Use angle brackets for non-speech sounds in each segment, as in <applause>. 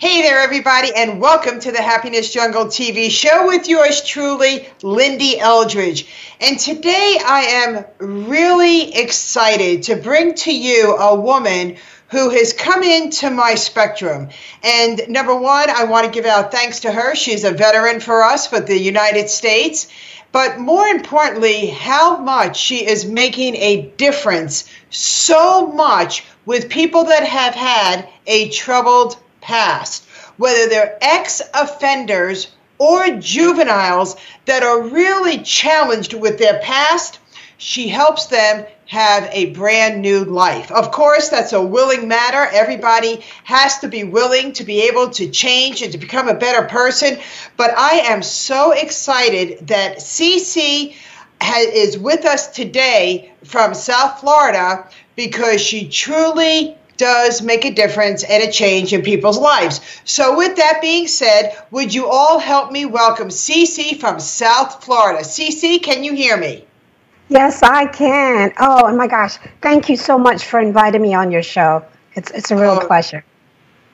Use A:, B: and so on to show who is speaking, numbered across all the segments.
A: Hey there, everybody, and welcome to the Happiness Jungle TV show with yours truly, Lyn-Dee Eldridge. And today I am really excited to bring to you a woman who has come into my spectrum. And number one, I want to give out thanks to her. She's a veteran for us for the United States. But more importantly, how much she is making a difference so much with people that have had a troubled past, whether they're ex offenders or juveniles that are really challenged with their past, she helps them have a brand new life. Of course, that's a willing matter. Everybody has to be willing to be able to change and to become a better person. But I am so excited that CeCe is with us today from South Florida because she truly does make a difference and a change in people's lives. So, with that being said, would you all help me welcome CeCe from South Florida? CeCe, can you hear me?
B: Yes, I can. Oh, my gosh. Thank you so much for inviting me on your show. It's, it's a real oh, pleasure.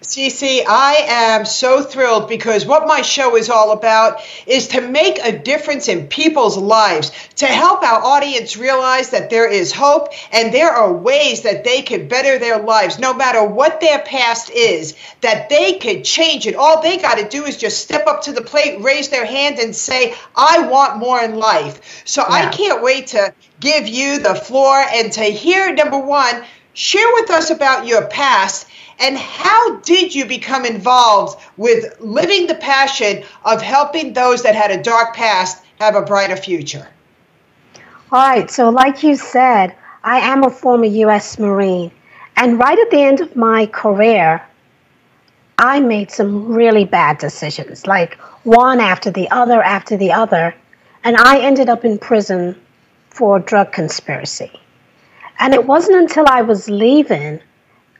A: CeCe, I am so thrilled because what my show is all about is to make a difference in people's lives, to help our audience realize that there is hope and there are ways that they can better their lives, no matter what their past is, that they could change it. All they got to do is just step up to the plate, raise their hand, and say, I want more in life. So yeah. I can't wait to give you the floor and to hear, number one, share with us about your past and how did you become involved with living the passion of helping those that had a dark past have a brighter future?
B: All right, so like you said, I am a former U.S. Marine. And right at the end of my career, I made some really bad decisions, like one after the other after the other. And I ended up in prison for drug conspiracy. And it wasn't until I was leaving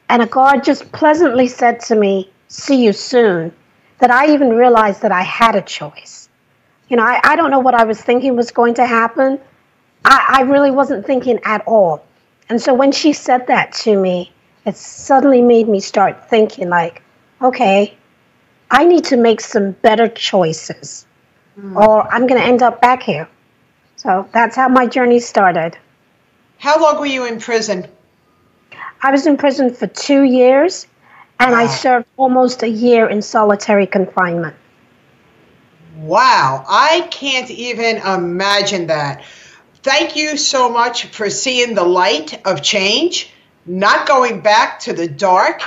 B: and a guard just pleasantly said to me, See you soon, that I even realized that I had a choice. You know, I, I don't know what I was thinking was going to happen. I, I really wasn't thinking at all. And so when she said that to me, it suddenly made me start thinking, like, okay, I need to make some better choices, mm. or I'm going to end up back here. So that's how my journey started.
A: How long were you in prison?
B: I was in prison for two years, and wow. I served almost a year in solitary confinement.
A: Wow, I can't even imagine that. Thank you so much for seeing the light of change, not going back to the dark.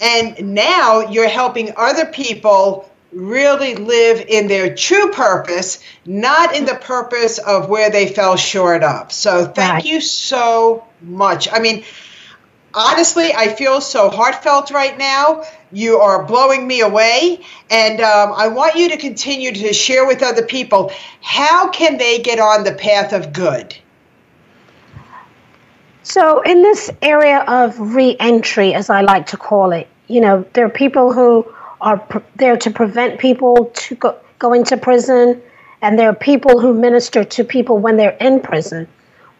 A: And now you're helping other people really live in their true purpose, not in the purpose of where they fell short of. So thank right. you so much. I mean, honestly, I feel so heartfelt right now. You are blowing me away. And um, I want you to continue to share with other people how can they get on the path of good?
B: So, in this area of re entry, as I like to call it, you know, there are people who are pr- there to prevent people to go, going to prison, and there are people who minister to people when they're in prison.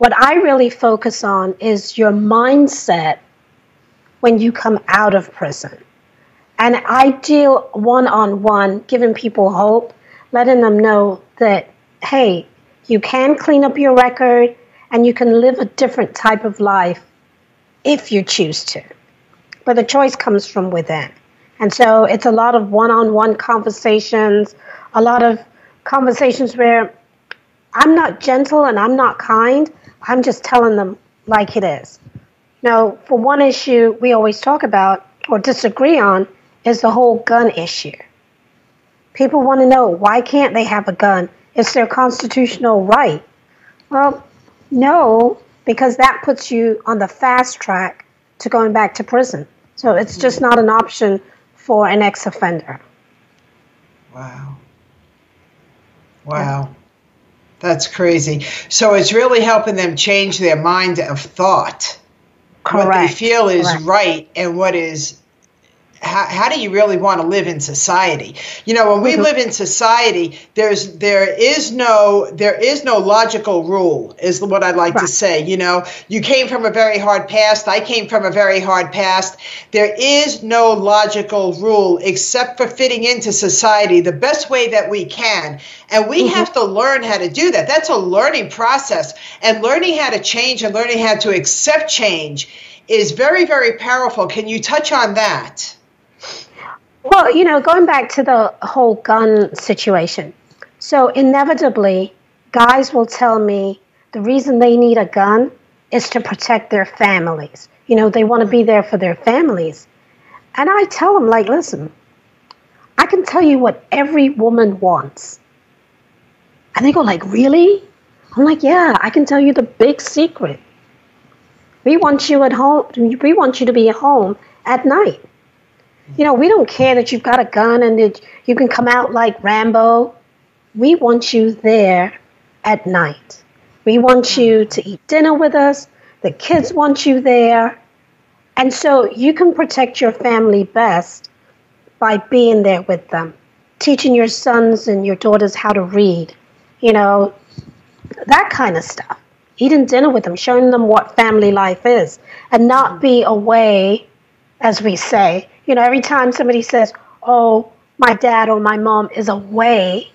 B: What I really focus on is your mindset when you come out of prison. And I deal one on one, giving people hope, letting them know that, hey, you can clean up your record and you can live a different type of life if you choose to. But the choice comes from within. And so it's a lot of one on one conversations, a lot of conversations where I'm not gentle and I'm not kind. I'm just telling them like it is. Now, for one issue we always talk about or disagree on is the whole gun issue. People want to know why can't they have a gun? It's their constitutional right. Well, no, because that puts you on the fast track to going back to prison. So it's just not an option for an ex offender.
A: Wow. Wow. That's crazy. So it's really helping them change their mind of thought. Correct. What they feel is Correct. right and what is how, how do you really want to live in society? You know, when we mm-hmm. live in society, there's there is no there is no logical rule, is what I'd like right. to say. You know, you came from a very hard past. I came from a very hard past. There is no logical rule except for fitting into society the best way that we can, and we mm-hmm. have to learn how to do that. That's a learning process, and learning how to change and learning how to accept change is very very powerful. Can you touch on that?
B: Well, you know, going back to the whole gun situation. So, inevitably, guys will tell me the reason they need a gun is to protect their families. You know, they want to be there for their families. And I tell them, like, listen, I can tell you what every woman wants. And they go, like, really? I'm like, yeah, I can tell you the big secret. We want you at home. We want you to be at home at night. You know, we don't care that you've got a gun and that you can come out like Rambo. We want you there at night. We want you to eat dinner with us. The kids want you there. And so you can protect your family best by being there with them, teaching your sons and your daughters how to read, you know, that kind of stuff. Eating dinner with them, showing them what family life is, and not be away, as we say, you know, every time somebody says, oh, my dad or my mom is away,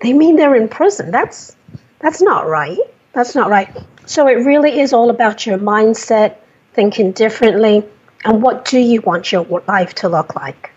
B: they mean they're in prison. That's that's not right. That's not right. So it really is all about your mindset, thinking differently, and what do you want your life to look like.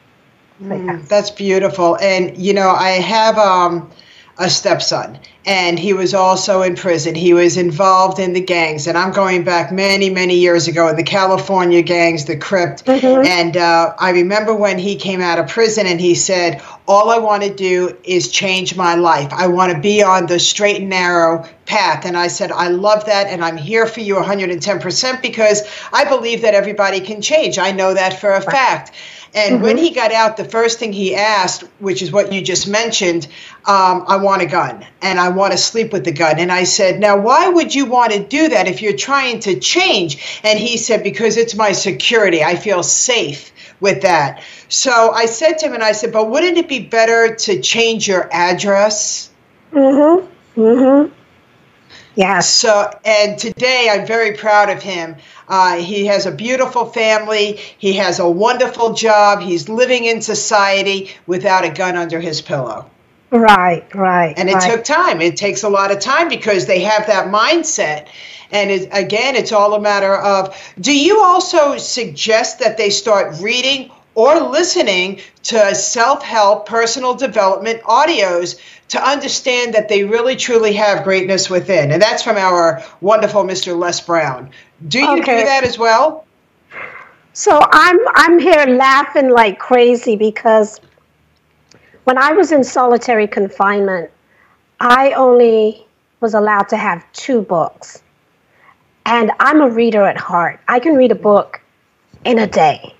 A: Mm, that's beautiful. And you know, I have um a stepson, and he was also in prison. He was involved in the gangs, and I'm going back many, many years ago in the California gangs, the Crips. Mm-hmm. And uh, I remember when he came out of prison and he said, All I want to do is change my life. I want to be on the straight and narrow path. And I said, I love that, and I'm here for you 110% because I believe that everybody can change. I know that for a fact. And mm-hmm. when he got out, the first thing he asked, which is what you just mentioned, um, I want a gun and I want to sleep with the gun. And I said, Now, why would you want to do that if you're trying to change? And he said, Because it's my security. I feel safe with that. So I said to him, and I said, But wouldn't it be better to change your address?
B: Mm hmm. Mm hmm. Yeah.
A: So, and today I'm very proud of him. Uh, he has a beautiful family. He has a wonderful job. He's living in society without a gun under his pillow.
B: Right, right.
A: And it
B: right.
A: took time. It takes a lot of time because they have that mindset. And it, again, it's all a matter of do you also suggest that they start reading or listening to self help, personal development audios to understand that they really truly have greatness within. And that's from our wonderful Mr. Les Brown. Do you okay. do that as well?
B: So I'm I'm here laughing like crazy because when I was in solitary confinement, I only was allowed to have two books. And I'm a reader at heart. I can read a book in a day.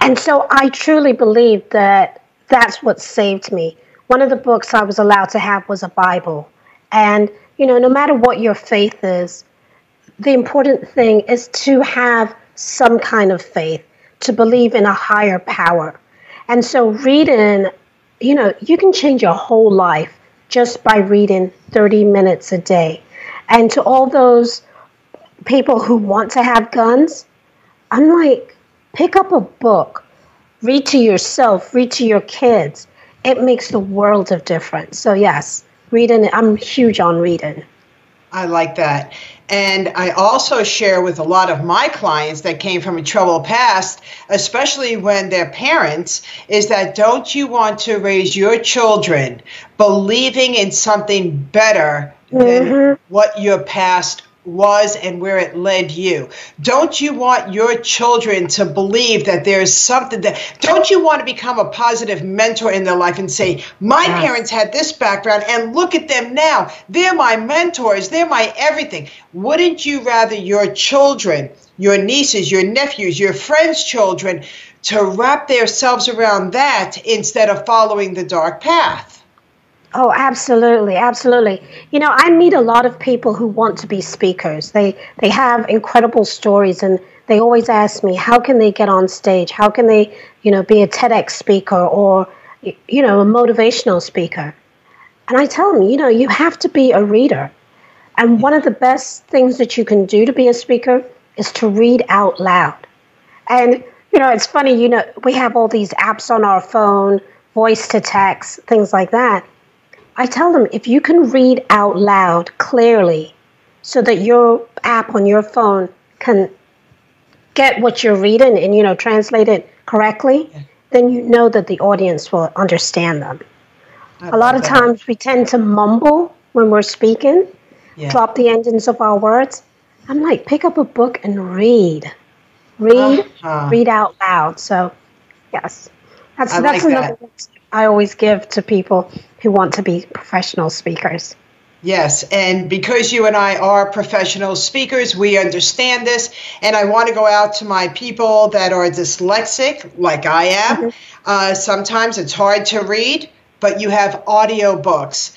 B: And so I truly believe that that's what saved me. One of the books I was allowed to have was a Bible. And, you know, no matter what your faith is, the important thing is to have some kind of faith, to believe in a higher power. And so reading, you know, you can change your whole life just by reading 30 minutes a day. And to all those people who want to have guns, I'm like, pick up a book, read to yourself, read to your kids. It makes the world of difference. So yes, reading. I'm huge on reading.
A: I like that. And I also share with a lot of my clients that came from a troubled past, especially when they're parents, is that don't you want to raise your children believing in something better than mm-hmm. what your past was and where it led you. Don't you want your children to believe that there's something that, don't you want to become a positive mentor in their life and say, my yes. parents had this background and look at them now. They're my mentors, they're my everything. Wouldn't you rather your children, your nieces, your nephews, your friends' children, to wrap themselves around that instead of following the dark path?
B: Oh, absolutely, absolutely. You know, I meet a lot of people who want to be speakers. They they have incredible stories and they always ask me, how can they get on stage? How can they, you know, be a TEDx speaker or you know, a motivational speaker? And I tell them, you know, you have to be a reader. And one of the best things that you can do to be a speaker is to read out loud. And you know, it's funny, you know, we have all these apps on our phone, voice to text, things like that I tell them if you can read out loud clearly so that your app on your phone can get what you're reading and you know translate it correctly, yeah. then you know that the audience will understand them. I a lot of that. times we tend to mumble when we're speaking, yeah. drop the endings of our words. I'm like, pick up a book and read. Read, uh-huh. read out loud. So, yes, that's I that's like another that. I always give to people who want to be professional speakers.
A: Yes, and because you and I are professional speakers, we understand this. And I want to go out to my people that are dyslexic, like I am. Mm-hmm. Uh, sometimes it's hard to read, but you have audio books.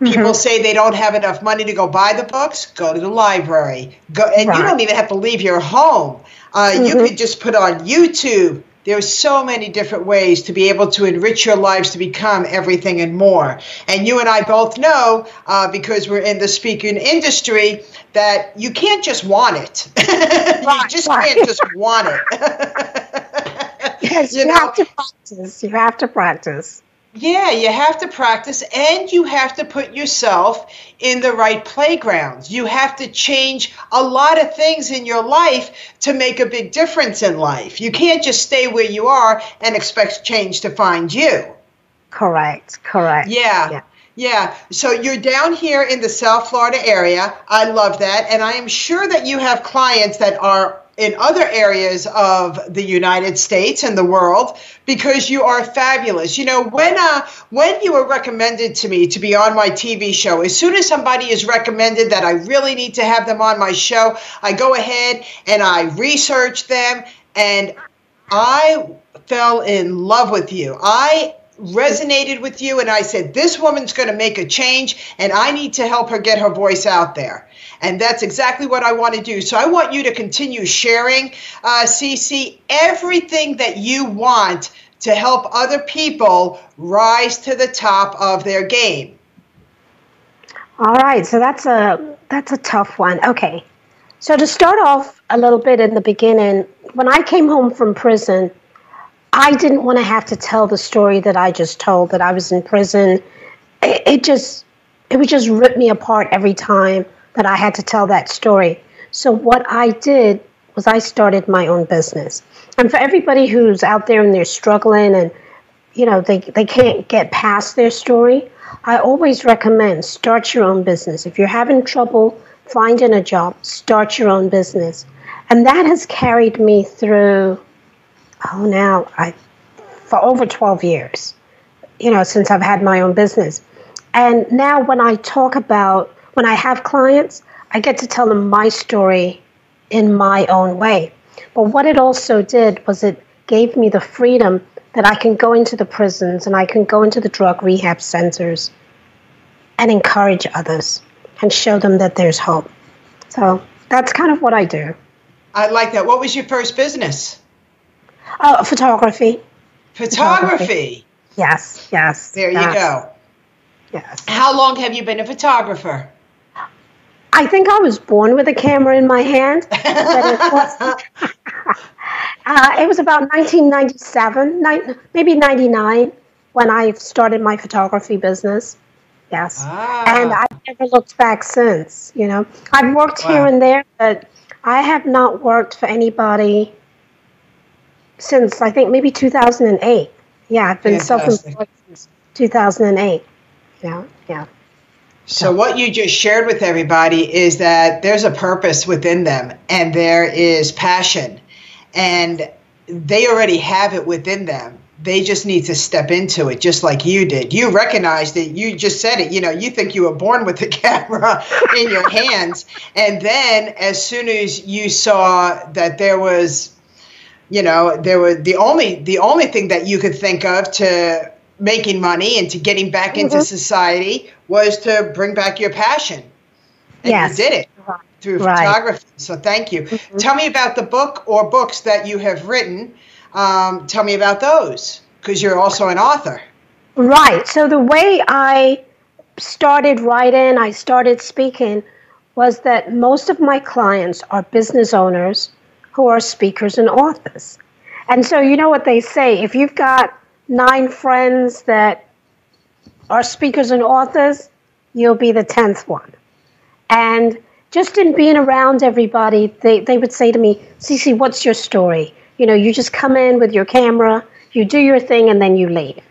A: People mm-hmm. say they don't have enough money to go buy the books. Go to the library. Go, and right. you don't even have to leave your home. Uh, mm-hmm. You could just put on YouTube there are so many different ways to be able to enrich your lives to become everything and more. And you and I both know, uh, because we're in the speaking industry, that you can't just want it. <laughs> you just can't just want it. <laughs>
B: yes, you, you know? have to practice. You have to practice.
A: Yeah, you have to practice and you have to put yourself in the right playgrounds. You have to change a lot of things in your life to make a big difference in life. You can't just stay where you are and expect change to find you.
B: Correct, correct.
A: Yeah. yeah. Yeah, so you're down here in the South Florida area. I love that. And I am sure that you have clients that are in other areas of the United States and the world because you are fabulous. You know, when uh, when you were recommended to me to be on my TV show, as soon as somebody is recommended that I really need to have them on my show, I go ahead and I research them and I fell in love with you. I resonated with you and I said, This woman's going to make a change and I need to help her get her voice out there. And that's exactly what I want to do. So I want you to continue sharing, uh, CeCe, everything that you want to help other people rise to the top of their game.
B: All right, so that's a that's a tough one. Okay. So to start off a little bit in the beginning, when I came home from prison, I didn't want to have to tell the story that I just told that I was in prison. It, it just it would just rip me apart every time that I had to tell that story. So what I did was I started my own business. And for everybody who's out there and they're struggling and you know they they can't get past their story, I always recommend start your own business. If you're having trouble finding a job, start your own business. And that has carried me through oh, now I, for over 12 years, you know, since I've had my own business. And now when I talk about, when I have clients, I get to tell them my story in my own way. But what it also did was it gave me the freedom that I can go into the prisons and I can go into the drug rehab centers and encourage others and show them that there's hope. So that's kind of what I do.
A: I like that. What was your first business?
B: Oh, photography.
A: Photography. photography.
B: Yes, yes.
A: There
B: yes.
A: you go.
B: Yes.
A: How long have you been a photographer?
B: I think I was born with a camera in my hand. But it, <laughs> was, <laughs> uh, it was about 1997, maybe 99, when I started my photography business. Yes. Ah. And I've never looked back since. You know, I've worked wow. here and there, but I have not worked for anybody since I think maybe 2008. Yeah, I've been self-employed since 2008. Yeah, yeah.
A: So, what you just shared with everybody is that there's a purpose within them and there is passion, and they already have it within them. They just need to step into it, just like you did. You recognized it. You just said it. You know, you think you were born with the <laughs> camera in your hands. And then, as soon as you saw that there was you know there was the only the only thing that you could think of to making money and to getting back mm-hmm. into society was to bring back your passion. And yes. you did it through right. photography. So thank you. Mm-hmm. Tell me about the book or books that you have written. Um, tell me about those because you're also an author.
B: Right. So the way I started writing, I started speaking, was that most of my clients are business owners who are speakers and authors. And so, you know what they say if you've got nine friends that are speakers and authors, you'll be the 10th one. And just in being around everybody, they, they would say to me, CeCe, what's your story? You know, you just come in with your camera, you do your thing, and then you leave.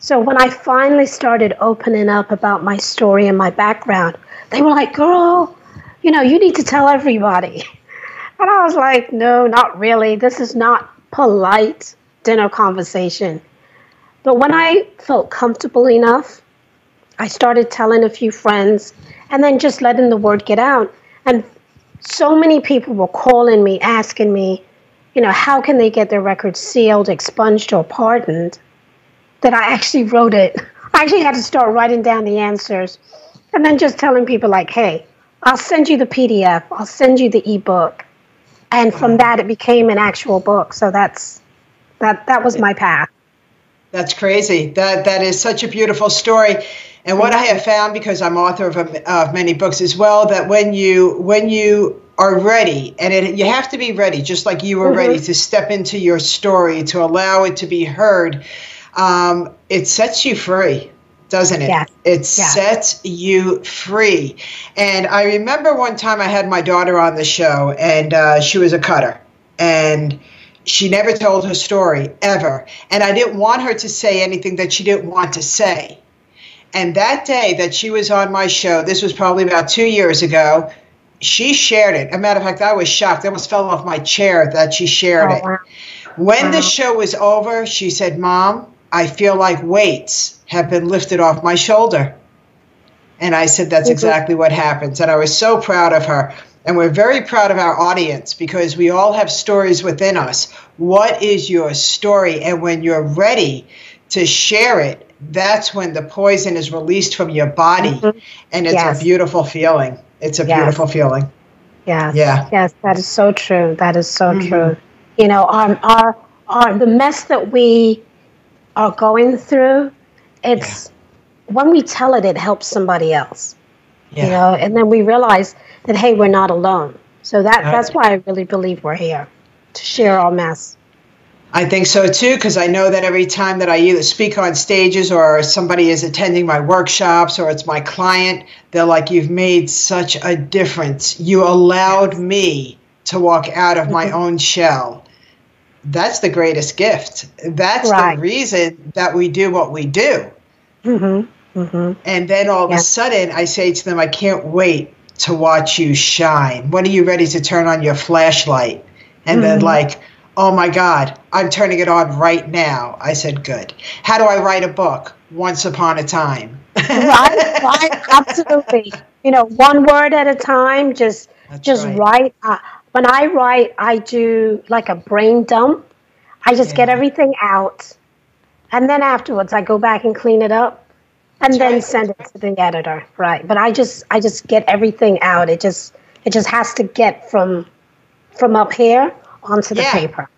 B: So when I finally started opening up about my story and my background, they were like, girl, you know, you need to tell everybody. <laughs> And I was like, no, not really. This is not polite dinner conversation. But when I felt comfortable enough, I started telling a few friends and then just letting the word get out. And so many people were calling me, asking me, you know, how can they get their records sealed, expunged, or pardoned? That I actually wrote it. <laughs> I actually had to start writing down the answers and then just telling people, like, hey, I'll send you the PDF, I'll send you the ebook. And from that, it became an actual book. So that's that. That was my path.
A: That's crazy. That that is such a beautiful story. And what I have found, because I'm author of, a, of many books as well, that when you when you are ready, and it, you have to be ready, just like you were mm-hmm. ready to step into your story, to allow it to be heard, um, it sets you free doesn't it?
B: Yes.
A: It yes. sets you free. And I remember one time I had my daughter on the show, and uh, she was a cutter. And she never told her story ever. And I didn't want her to say anything that she didn't want to say. And that day that she was on my show, this was probably about two years ago, she shared it. As a matter of fact, I was shocked. I almost fell off my chair that she shared oh, it. Wow. When wow. the show was over, she said, Mom, I feel like weights have been lifted off my shoulder. And I said, That's mm-hmm. exactly what happens. And I was so proud of her. And we're very proud of our audience because we all have stories within us. What is your story? And when you're ready to share it, that's when the poison is released from your body mm-hmm. and it's yes. a beautiful feeling it's a yes. beautiful feeling
B: yes yeah yes that is so true that is so mm-hmm. true you know our, our our the mess that we are going through it's yeah. when we tell it it helps somebody else yeah. you know and then we realize that hey we're not alone so that that's why i really believe we're here to share our mess
A: I think so too, because I know that every time that I either speak on stages or somebody is attending my workshops or it's my client, they're like, You've made such a difference. You allowed me to walk out of my mm-hmm. own shell. That's the greatest gift. That's right. the reason that we do what we do. Mm-hmm. Mm-hmm. And then all of yeah. a sudden, I say to them, I can't wait to watch you shine. When are you ready to turn on your flashlight? And then, mm-hmm. like, Oh my God, I'm turning it on right now. I said, Good. How do I write a book? Once upon a time.
B: right, <laughs> right, absolutely. You know, one word at a time, just That's just right. write. Uh, when I write, I do like a brain dump. I just yeah. get everything out. And then afterwards I go back and clean it up and That's then right. send it to the editor. Right. But I just I just get everything out. It just it just has to get from from up here onto the yeah. paper.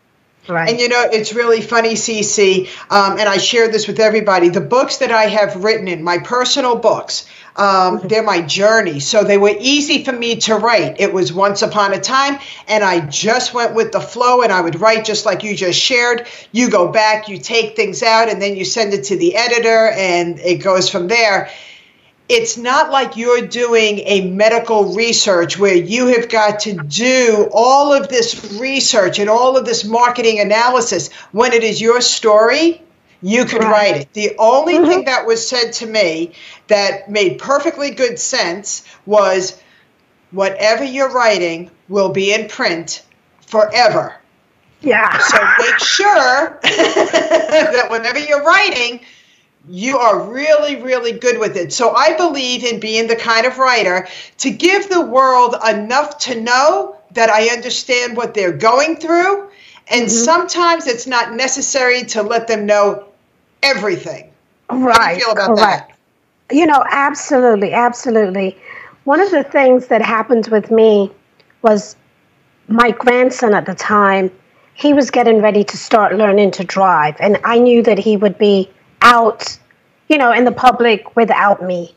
B: Right.
A: And you know, it's really funny, CeCe, um, and I share this with everybody. The books that I have written in, my personal books, um, they're my journey. So they were easy for me to write. It was once upon a time, and I just went with the flow, and I would write just like you just shared. You go back, you take things out, and then you send it to the editor, and it goes from there it's not like you're doing a medical research where you have got to do all of this research and all of this marketing analysis. When it is your story, you could right. write it. The only mm-hmm. thing that was said to me that made perfectly good sense was whatever you're writing will be in print forever.
B: Yeah.
A: So make <laughs> sure <laughs> that whenever you're writing, you are really, really good with it. So I believe in being the kind of writer to give the world enough to know that I understand what they're going through. And mm-hmm. sometimes it's not necessary to let them know everything.
B: Right.
A: you feel about
B: correct. You know, absolutely, absolutely. One of the things that happened with me was my grandson at the time, he was getting ready to start learning to drive. And I knew that he would be out, you know, in the public without me.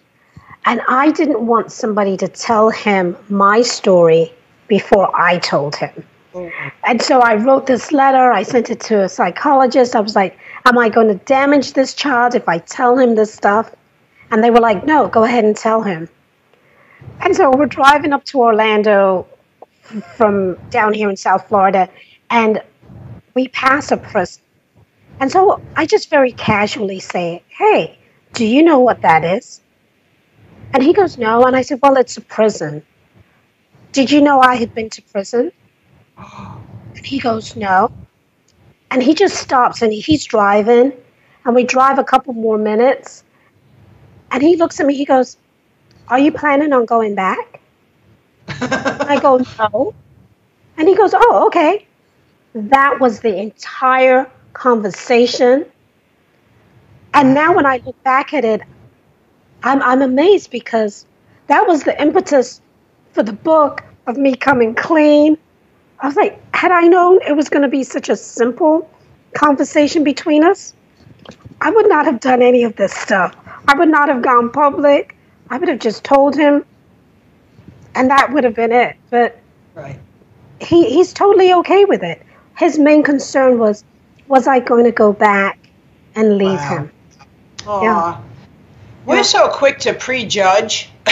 B: And I didn't want somebody to tell him my story before I told him. Mm-hmm. And so I wrote this letter. I sent it to a psychologist. I was like, Am I going to damage this child if I tell him this stuff? And they were like, No, go ahead and tell him. And so we're driving up to Orlando from down here in South Florida, and we pass a prison. And so I just very casually say, Hey, do you know what that is? And he goes, No. And I said, Well, it's a prison. Did you know I had been to prison? <gasps> And he goes, No. And he just stops and he's driving, and we drive a couple more minutes. And he looks at me, he goes, Are you planning on going back? <laughs> I go, No. And he goes, Oh, okay. That was the entire conversation. And now when I look back at it, I'm, I'm amazed because that was the impetus for the book of me coming clean. I was like, had I known it was going to be such a simple conversation between us, I would not have done any of this stuff. I would not have gone public. I would have just told him, and that would have been it. But
A: Right.
B: he, he's totally okay with it. His main concern was, was I going to go back and leave
A: Wow.
B: him?
A: Aw.
B: Yeah.
A: We're
B: Yeah.
A: so quick to prejudge. <laughs>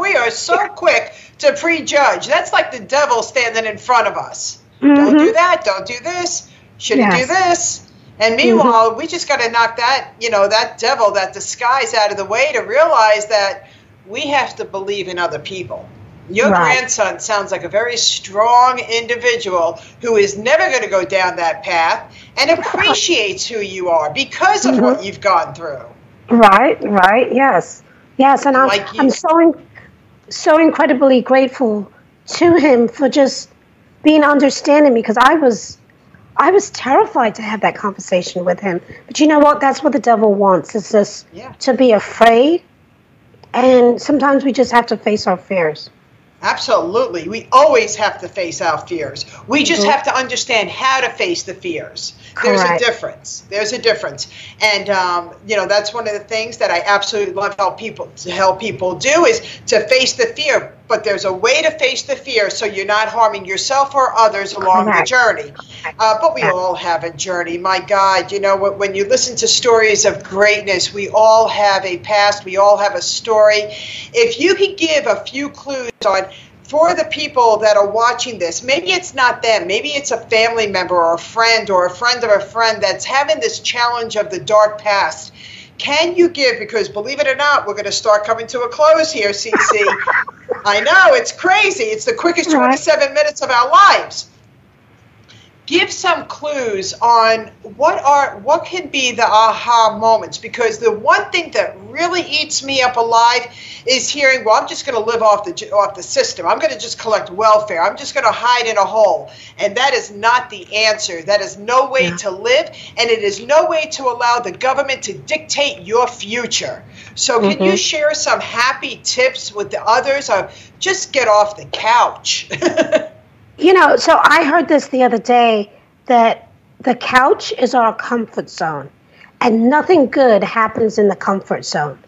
A: we are so quick to prejudge. That's like the devil standing in front of us. Don't
B: Mhm.
A: do that. Don't do this. Shouldn't do this. And meanwhile, we just got to knock that, you know, that devil, that disguise out of the way to realize that we have to believe in other people. Your
B: Right.
A: grandson sounds like a very strong individual who is never going to go down that path and <laughs> appreciates who you are because of what you've gone through.
B: Right, right, yes, yes, and I'm
A: Like you-
B: I'm so so incredibly grateful to him for just being understanding because I was I was terrified to have that conversation with him. But you know what? That's what the devil wants is just
A: Yeah.
B: to be afraid, and sometimes we just have to face our fears.
A: Absolutely. We always have to face our fears. We just
B: Mhm.
A: have to understand how to face the fears. There's a difference. There's a difference. And, um, you know, that's one of the things that I absolutely love help people to help people do is to face the fear. But there's a way to face the fear so you're not harming yourself or others along
B: Correct.
A: the journey. Uh, but we all have a journey. My God, you know, when when you listen to stories of greatness, we all have a past, we all have a story. If you could give a few clues on for the people that are watching this, maybe it's not them, maybe it's a family member or a friend or a friend of a friend that's having this challenge of the dark past. Can you give, because believe it or not, we're going to start coming to a close here, CeCe. <laughs> I know, it's crazy. It's the quickest
B: Right.
A: 27 minutes of our lives give some clues on what are what can be the aha moments because the one thing that really eats me up alive is hearing well i'm just going to live off the off the system. I'm going to just collect welfare. I'm just going to hide in a hole. And that is not the answer. That is no way
B: Yeah.
A: to live and it is no way to allow the government to dictate your future. So can you
B: Mhm.
A: share some happy tips with the others of just get off the couch <laughs>
B: You know, so I heard this the other day that the couch is our comfort zone and nothing good happens in the comfort zone.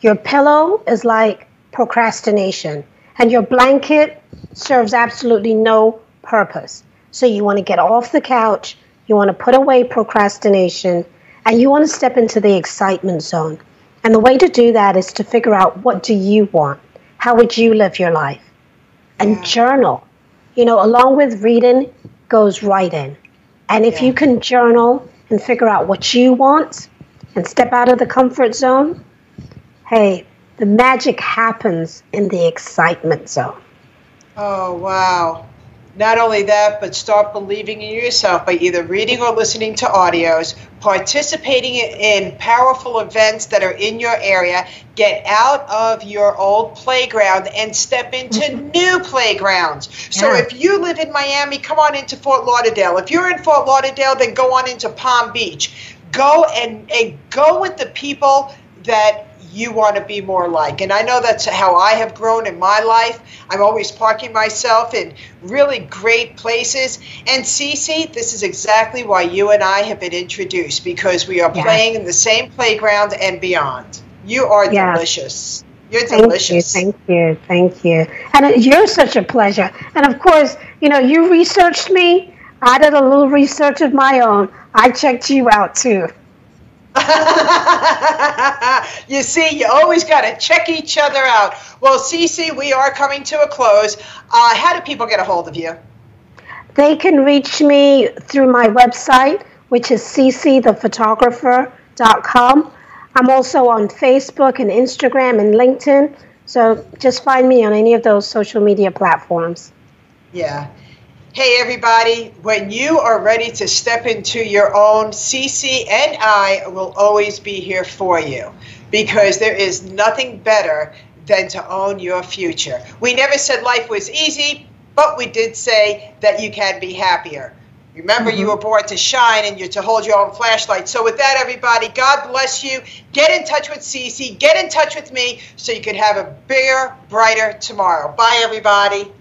B: Your pillow is like procrastination and your blanket serves absolutely no purpose. So you want to get off the couch, you want to put away procrastination, and you want to step into the excitement zone. And the way to do that is to figure out what do you want? How would you live your life? And journal you know, along with reading goes writing. And if
A: Yeah.
B: you can journal and figure out what you want and step out of the comfort zone, hey, the magic happens in the excitement zone.
A: Oh, wow. Not only that, but start believing in yourself by either reading or listening to audios, participating in powerful events that are in your area, get out of your old playground and step into <laughs> new playgrounds. So
B: Yeah.
A: if you live in Miami, come on into Fort Lauderdale. If you're in Fort Lauderdale, then go on into Palm Beach. go and, and go with the people that you want to be more like. And I know that's how I have grown in my life. I'm always parking myself in really great places. And CeCe, this is exactly why you and I have been introduced because we are playing in the same playground and beyond. You are delicious. You're delicious.
B: Thank you, thank you, thank you. And you're such a pleasure. And of course, you know, you researched me. I did a little research of my own. I checked you out too. <laughs>
A: you see, you always got to check each other out. Well, CeCe, we are coming to a close. Uh, how do people get a hold of you?
B: They can reach me through my website, which is ccthephotographer.com. I'm also on Facebook and Instagram and LinkedIn. So just find me on any of those social media platforms.
A: Yeah. Hey, everybody, when you are ready to step into your own, CeCe and I will always be here for you because there is nothing better than to own your future. We never said life was easy, but we did say that you can be happier. Remember, mm-hmm. you were born to shine and you're to hold your own flashlight. So, with that, everybody, God bless you. Get in touch with CeCe. Get in touch with me so you can have a bigger, brighter tomorrow. Bye, everybody.